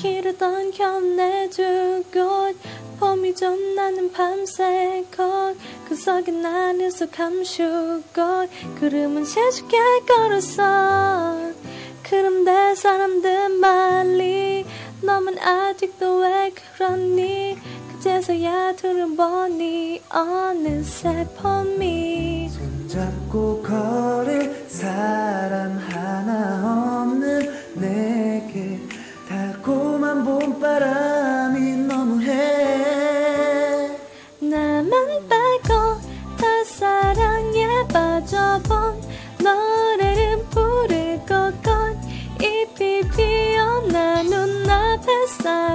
기르던 견내주고 봄이 좀 나는 밤새고 구석에 나는 속 감추고 구름은 새죽게 걸었어. 그런데 사람들 말리 너만 아직도 왜 그러니? 그제서야 들어보니 어느새 봄이 손잡고 걸을 사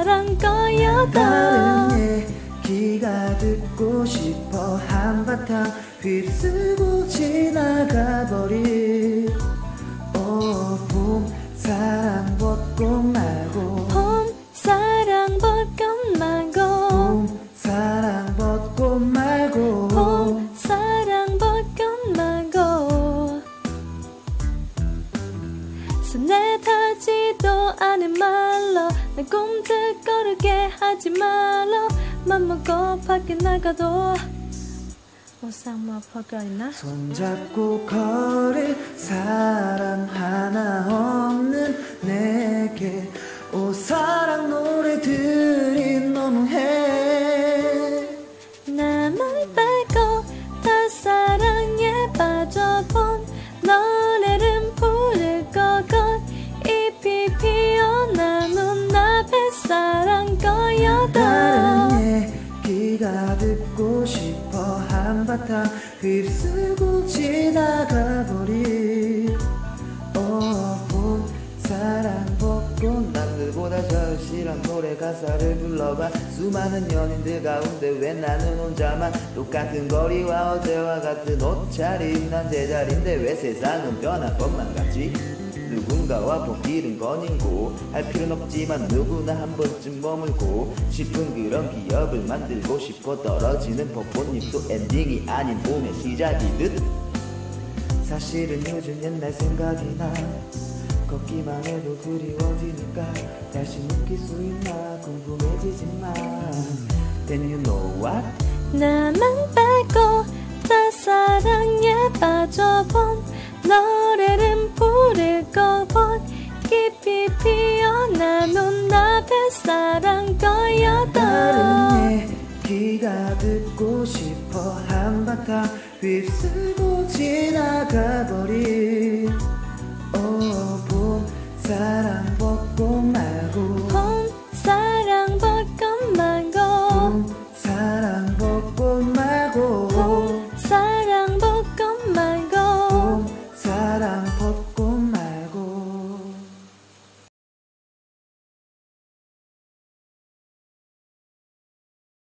사랑 거여도 다른 얘기가 듣고 싶어. 한바탕 휩쓰고 지나가버린 오봄 손에 닿지도 않은 말로 내 꿈틀거리게 하지 말로 맘먹고 밖에 나가도 옷상마 퍼거리나? 손잡고 걸을 사람 하나 없는 내게 오 사랑 노래 들 얘기가 듣고 싶어 한바탕 휩쓸고 지나가 버릴. 오 봄 사랑 벚꽃 남들보다 절실한 노래 가사를 불러봐. 수많은 연인들 가운데 왜 나는 혼자만? 똑같은 거리와 어제와 같은 옷차림. 난 제자리인데 왜 세상은 변한 것만 같지 누군가와 봄길을 거닐고 할 필요는 없지만 누구나 한 번쯤 머물고 싶은 그런 기억을 만들고 싶어 떨어지는 벚꽃잎도 엔딩이 아닌 봄의 시작이듯. 사실은 요즘 옛날 생각이 나. 걷기만 해도 그리워지니까 다시 느낄 수 있나 궁금해지지만 Then you know what? 나만 빼고 다 사랑에 빠져본 노래를 듣고 싶어 한바탕 휩쓰고 지나가버린